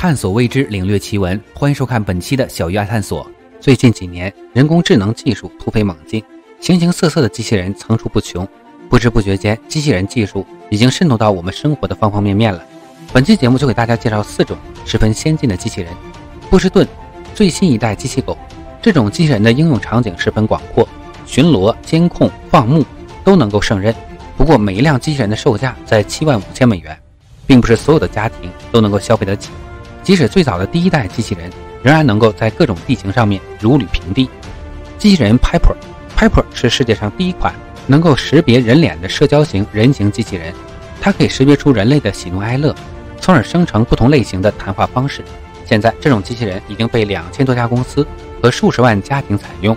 探索未知，领略奇闻。欢迎收看本期的小鱼爱探索。最近几年，人工智能技术突飞猛进，形形色色的机器人层出不穷。不知不觉间，机器人技术已经渗透到我们生活的方方面面了。本期节目就给大家介绍四种十分先进的机器人。波士顿最新一代机器狗，这种机器人的应用场景十分广阔，巡逻、监控、放牧都能够胜任。不过，每一辆机器人的售价在七万五千美元，并不是所有的家庭都能够消费得起。即使最早的第一代机器人，仍然能够在各种地形上面如履平地。机器人 Piper，Piper 是世界上第一款能够识别人脸的社交型人形机器人，它可以识别出人类的喜怒哀乐，从而生成不同类型的谈话方式。现在，这种机器人已经被两千多家公司和数十万家庭采用。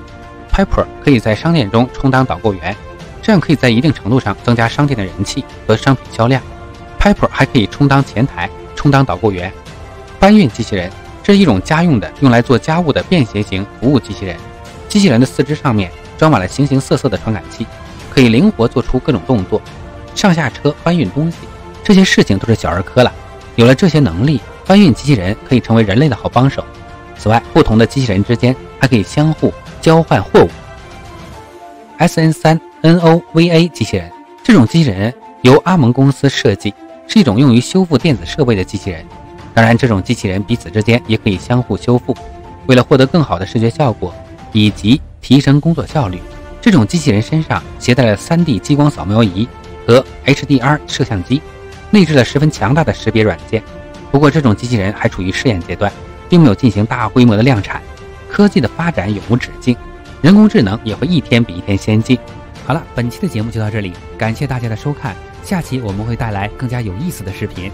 Piper 可以在商店中充当导购员，这样可以在一定程度上增加商店的人气和商品销量。Piper 还可以充当前台，充当导购员。搬运机器人，这是一种家用的、用来做家务的便携型服务机器人。机器人的四肢上面装满了形形色色的传感器，可以灵活做出各种动作，上下车、搬运东西，这些事情都是小儿科了。有了这些能力，搬运机器人可以成为人类的好帮手。此外，不同的机器人之间还可以相互交换货物。S N 三 N O V A 机器人，这种机器人由阿蒙公司设计，是一种用于修复电子设备的机器人。当然，这种机器人彼此之间也可以相互修复。为了获得更好的视觉效果以及提升工作效率，这种机器人身上携带了 3D 激光扫描仪和 HDR 摄像机，内置了十分强大的识别软件。不过，这种机器人还处于试验阶段，并没有进行大规模的量产。科技的发展永无止境，人工智能也会一天比一天先进。好了，本期的节目就到这里，感谢大家的收看，下期我们会带来更加有意思的视频。